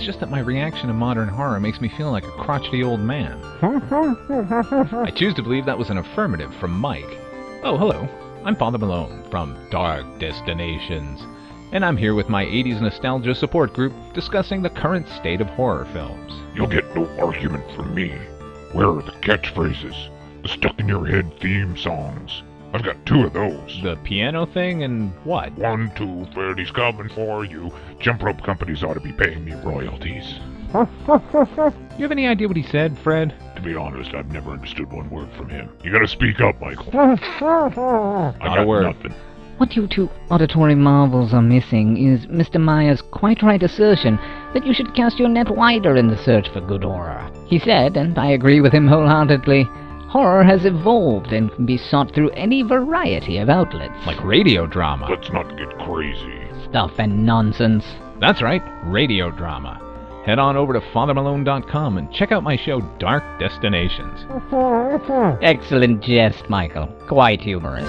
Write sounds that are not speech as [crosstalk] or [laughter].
It's just that my reaction to modern horror makes me feel like a crotchety old man. [laughs] I choose to believe that was an affirmative from Mike. Oh, hello. I'm Father Malone from Dark Destinations, and I'm here with my 80s nostalgia support group discussing the current state of horror films. You'll get no argument from me. Where are the catchphrases? The stuck in your head theme songs. I've got two of those. The piano thing and what? One, two, Freddy's coming for you. Jump rope companies ought to be paying me royalties. [laughs] You have any idea what he said, Fred? To be honest, I've never understood one word from him. You gotta speak up, Michael. I [laughs] Not a got word. nothing. What you two auditory marvels are missing is Mr. Meyer's quite right assertion that you should cast your net wider in the search for good horror. He said, and I agree with him wholeheartedly, horror has evolved and can be sought through any variety of outlets. Like radio drama. Let's not get crazy. Stuff and nonsense. That's right, radio drama. Head on over to fathermalone.com and check out my show Dark Destinations. Excellent jest, Michael. Quite humorous.